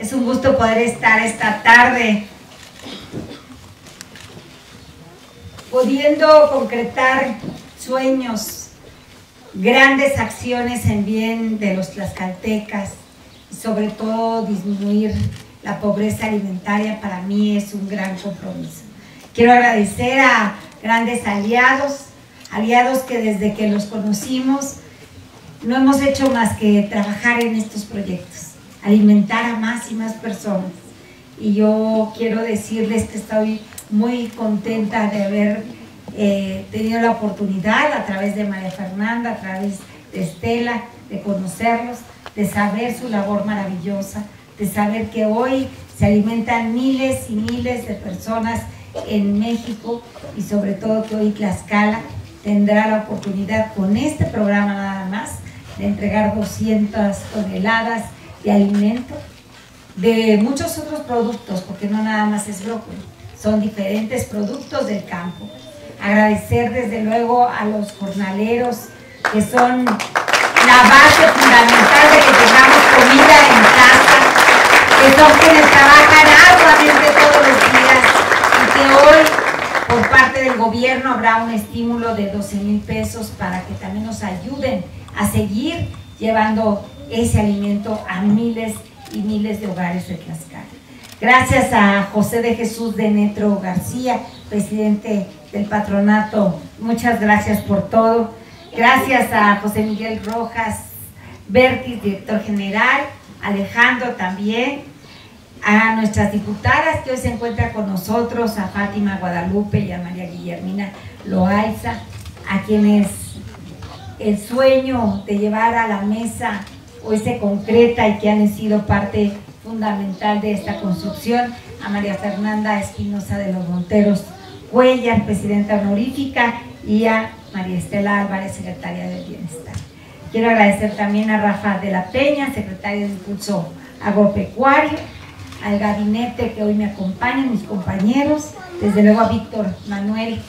Es un gusto poder estar esta tarde pudiendo concretar sueños, grandes acciones en bien de los tlaxcaltecas y sobre todo disminuir la pobreza alimentaria para mí es un gran compromiso. Quiero agradecer a grandes aliados, aliados que desde que los conocimos no hemos hecho más que trabajar en estos proyectos, alimentar a más y más personas. Y yo quiero decirles que estoy muy contenta de haber eh, tenido la oportunidad a través de María Fernanda, a través de Estela, de conocerlos, de saber su labor maravillosa, de saber que hoy se alimentan miles y miles de personas en México y sobre todo que hoy Tlaxcala tendrá la oportunidad con este programa nada más de entregar 200 toneladas de alimento, de muchos otros productos, porque no nada más es brócoli, son diferentes productos del campo. Agradecer desde luego a los jornaleros que son la base fundamental de que tengamos comida en casa, que son quienes trabajan arduamente todos los días y que hoy por parte del gobierno habrá un estímulo de 12 mil pesos para que también nos ayuden a seguir llevando ese alimento a miles y miles de hogares de Tlaxcala. Gracias a José de Jesús de Netro García, presidente del patronato, muchas gracias por todo. Gracias a José Miguel Rojas Bertis, director general, Alejandro también, a nuestras diputadas que hoy se encuentran con nosotros, a Fátima Guadalupe y a María Guillermina Loaiza, a quienes el sueño de llevar a la mesa hoy se concreta y que han sido parte fundamental de esta construcción, a María Fernanda Espinosa de los Monteros Cuellar, presidenta honorífica, y a María Estela Álvarez, secretaria del Bienestar. Quiero agradecer también a Rafa de la Peña, secretaria de Impulso Agropecuario, al gabinete que hoy me acompaña, mis compañeros, desde luego a Víctor Manuel,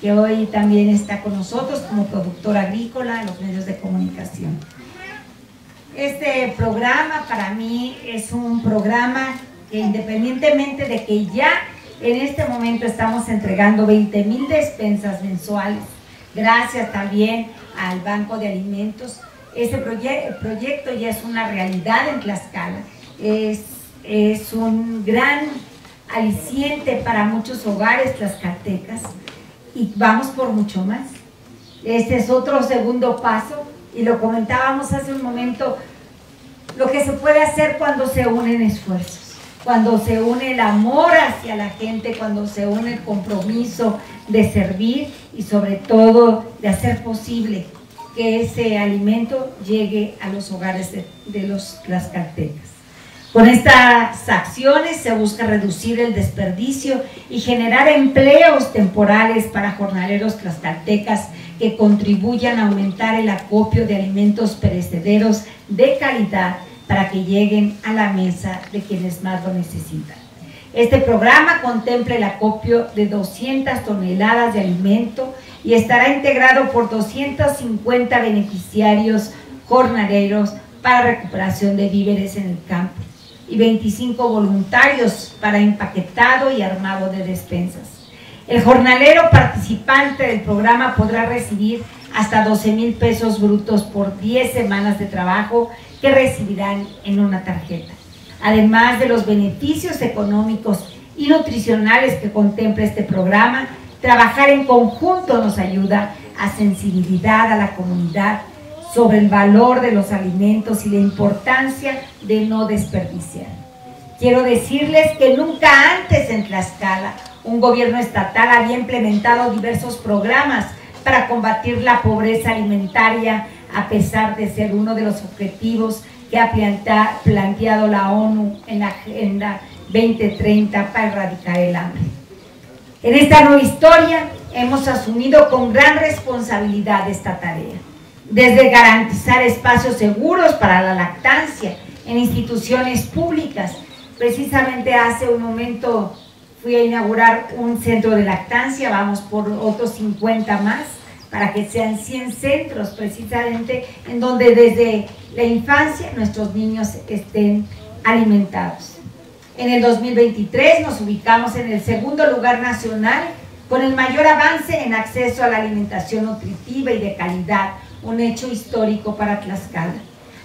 que hoy también está con nosotros como productor agrícola en los medios de comunicación. Este programa para mí es un programa que independientemente de que ya en este momento estamos entregando 20 mil despensas mensuales, gracias también al Banco de Alimentos, este proyecto ya es una realidad en Tlaxcala, es, es un gran aliciente para muchos hogares tlaxcaltecas y vamos por mucho más. Este es otro segundo paso y lo comentábamos hace un momento, lo que se puede hacer cuando se unen esfuerzos, cuando se une el amor hacia la gente, cuando se une el compromiso de servir y sobre todo de hacer posible que ese alimento llegue a los hogares de, de los tlaxcaltecas. Con estas acciones se busca reducir el desperdicio y generar empleos temporales para jornaleros tlaxcaltecas que contribuyan a aumentar el acopio de alimentos perecederos de calidad para que lleguen a la mesa de quienes más lo necesitan. Este programa contempla el acopio de 200 toneladas de alimento y estará integrado por 250 beneficiarios jornaleros para recuperación de víveres en el campo y 25 voluntarios para empaquetado y armado de despensas. El jornalero participante del programa podrá recibir hasta 12 mil pesos brutos por 10 semanas de trabajo que recibirán en una tarjeta. Además de los beneficios económicos y nutricionales que contempla este programa, trabajar en conjunto nos ayuda a sensibilidad a la comunidad sobre el valor de los alimentos y la importancia de no desperdiciar. Quiero decirles que nunca antes en Tlaxcala un gobierno estatal había implementado diversos programas para combatir la pobreza alimentaria a pesar de ser uno de los objetivos que ha planteado la ONU en la Agenda 2030 para erradicar el hambre. En esta nueva historia hemos asumido con gran responsabilidad esta tarea desde garantizar espacios seguros para la lactancia en instituciones públicas. Precisamente hace un momento fui a inaugurar un centro de lactancia, vamos por otros 50 más, para que sean 100 centros precisamente en donde desde la infancia nuestros niños estén alimentados. En el 2023 nos ubicamos en el segundo lugar nacional con el mayor avance en acceso a la alimentación nutritiva y de calidad, un hecho histórico para Tlaxcala.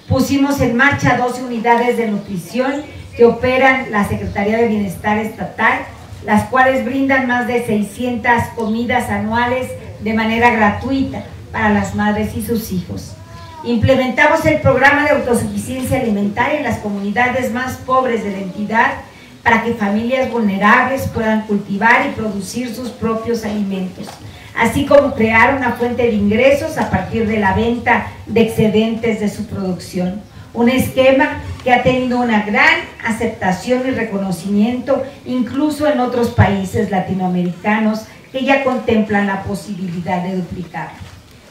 Pusimos en marcha 12 unidades de nutrición que operan la Secretaría de Bienestar Estatal, las cuales brindan más de 600 comidas anuales de manera gratuita para las madres y sus hijos. Implementamos el programa de autosuficiencia alimentaria en las comunidades más pobres de la entidad para que familias vulnerables puedan cultivar y producir sus propios alimentos, así como crear una fuente de ingresos a partir de la venta de excedentes de su producción. Un esquema que ha tenido una gran aceptación y reconocimiento incluso en otros países latinoamericanos que ya contemplan la posibilidad de duplicarlo.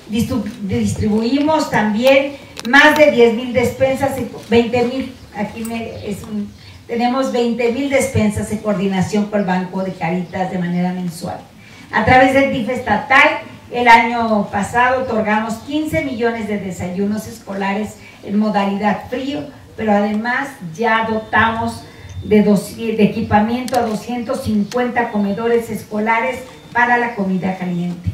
Distribuimos también más de 10 mil despensas, 20 mil, aquí es un, tenemos 20 mil despensas en coordinación con el Banco de Caritas de manera mensual. A través del DIF estatal, el año pasado otorgamos 15 millones de desayunos escolares en modalidad frío, pero además ya dotamos de, de equipamiento a 250 comedores escolares para la comida caliente.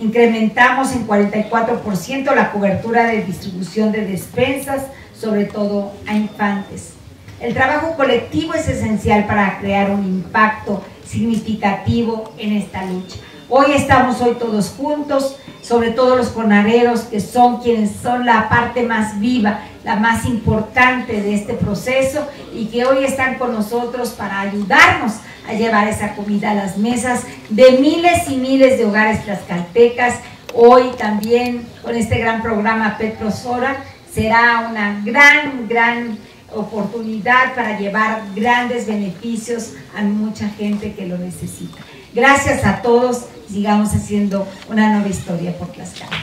Incrementamos en 44% la cobertura de distribución de despensas, sobre todo a infantes. El trabajo colectivo es esencial para crear un impacto significativo en esta lucha. Hoy estamos hoy todos juntos, sobre todo los jornaleros que son quienes son la parte más viva, la más importante de este proceso y que hoy están con nosotros para ayudarnos a llevar esa comida a las mesas de miles y miles de hogares tlaxcaltecas. Hoy también con este gran programa Petrosora será una gran, gran oportunidad para llevar grandes beneficios a mucha gente que lo necesita. Gracias a todos, sigamos haciendo una nueva historia por Tlaxcala.